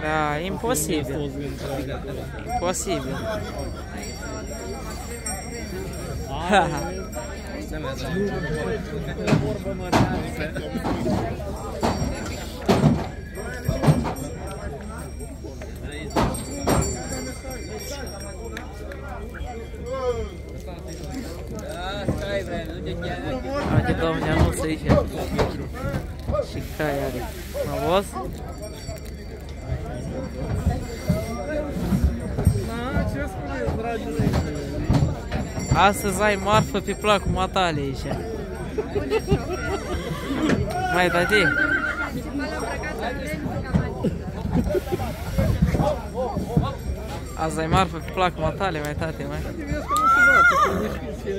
Да, impossível. Impossível. А, где-то у меня мусы еще. Imposibil. Toți gânduri acolo. Imposibil. Are, e vorbă măreasă. Haide, domne, anunță aici. Și cai are. Frumos? Na, ce spuneți, dragii Astăzi ai marfă pe placul matale aici. Mai tati? Azi ai marfă pe placul matale, mai tate, mai? Vezi că nu se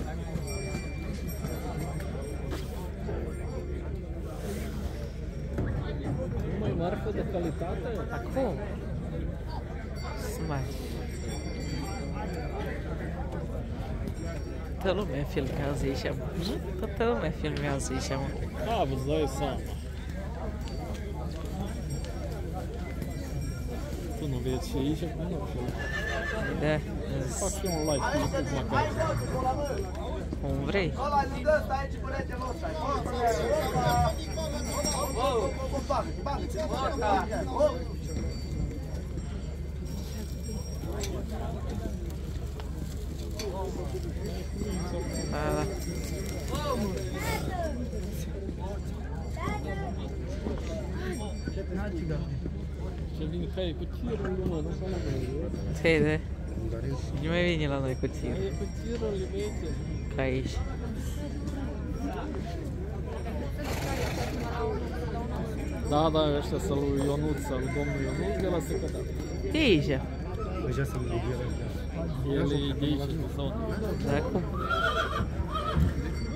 acolo, așa. Vede? Nu mai marfă de calitate? Acum. Mai. Toată lumea filmează aici, mă. Toată lumea filmează aici, mă. Da, vă dai seama. tu não vê esse aí, já não. É. Só que um like com uma casa. Comprei. Ah. Vamos. Ce vin cai cu tirul, mă, nu ca la noi. Ți-ai de? Nu mai vine la noi cu tir, E cu tirul, vede. ca aici. Da, da, ăștia să lui Ionuț, să lui domnul Ionuț de la secătat. E aici. El e de aici, de zonă. Da, cum?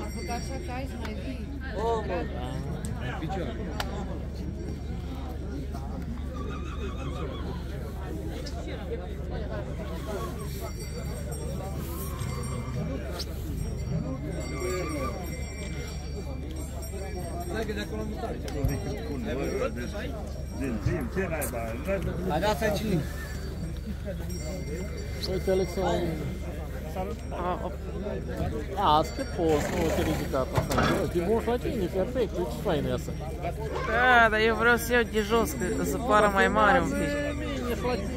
Făcut așa că aici mai vii. Uite, Alexa, A, op. e de jos, că să pară mai mare un pic.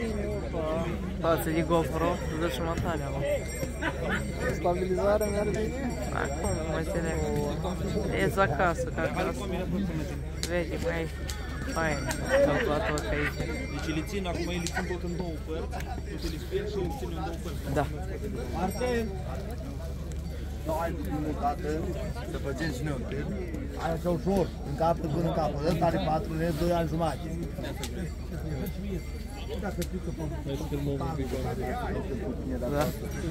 Bine, șlatini, opa. Față de GoPro, dă și matale, mă. Stabilizarea merge bine. Acum, mă înțeleg. Ești acasă, ca acasă. Vede, mai fain. Calculator ca aici. Deci le țin, acum le țin tot în două părți, tot le sper și le țin în două părți. Da. Marcel! Nu ai primul dată să facem și noi. Aia așa ușor, în capăt până în capăt. Ăsta are 4 luni, 2 ani jumate. Mai filmăm un pic. Da.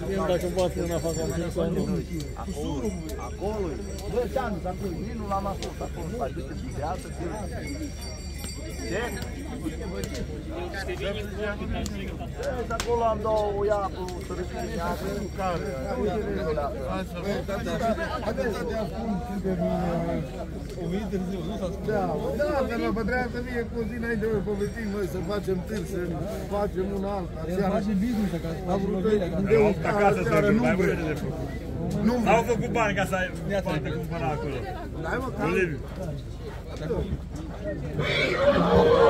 Vedem dacă bate în afară am timp sau nu. Acolo, acolo. Bă, ce-am zis acolo? Nici nu l-am ascult acolo. Să duce de viață. Ce? Ce? Acolo am două ia cu sărăcineasă. Care? Da, da, că la bătrează mie cu o zi înainte mă povestim, măi, să facem târg, să facem un alta. Seara și business acasă. A vrut că de o seară nu vrei. Nu vrei. Au făcut bani ca să poată cumpăra acolo. Dai mă, ca... Liviu.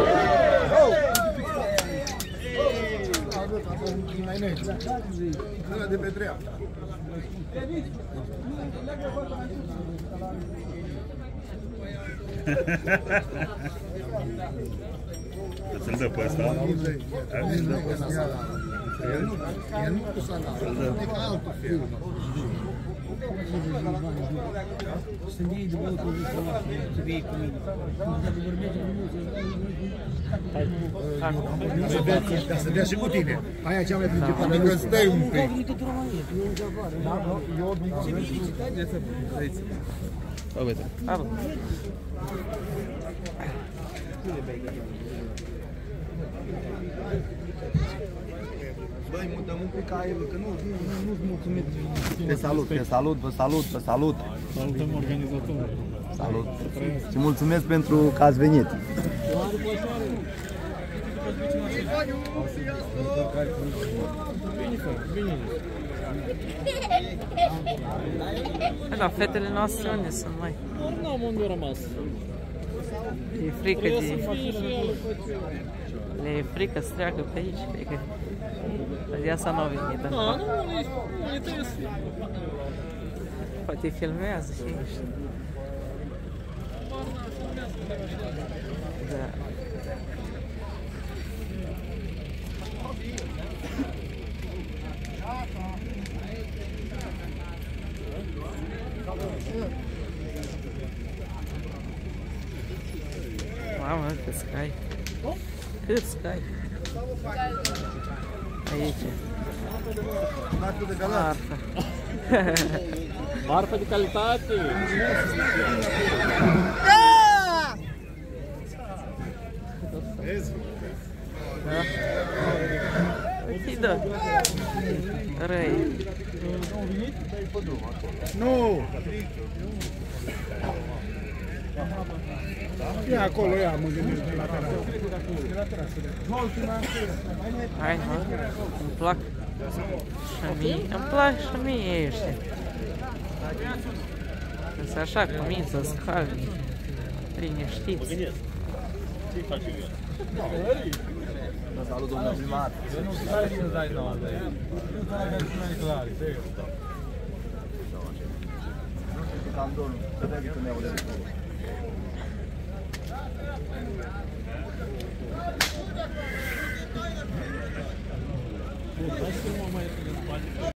Mai noi. Ăla de pe dreapta. Să-l dă pe ăsta. Auzi, nici nu poți să ia la- El nu, el nu cu salariul, e ca altă firmă. Să ne iei de băut cu să vii cu mine. Dacă vorbești cu mine, Să dea, dar să dea și cu tine. Aia e cea mai principală, că stai un pic. Alo. Băi, mutăm un pic aerul, că nu, nu, nu-ți mulțumit. Te salut, te salut, vă salut, vă salut. Salutăm organizatorul. Salut. Și mulțumesc pentru că ați venit. Da, fetele noastre unde sunt, mai? Ori n-am unde a rămas. Livrica de... Livrica, será que eu pedi? Fazer essa nova avenida. Tá? Não, não, não interessa. É Pode ter filme mesmo, gente. Da... Ah, mano, é que esse. Que esse. Aí, tia. Marfa. Marfa de qualidade. Ah! Pera aí. não E acolo, ia, mă gândesc de la Hai, mă, îmi plac. Și mie, îmi plac și mie ăștia. Sunt așa cu mine să scalmi. Liniștiți. Salut, domnul primar. Cam domnul, să vezi că ne-au Спасибо, мама, это не спать.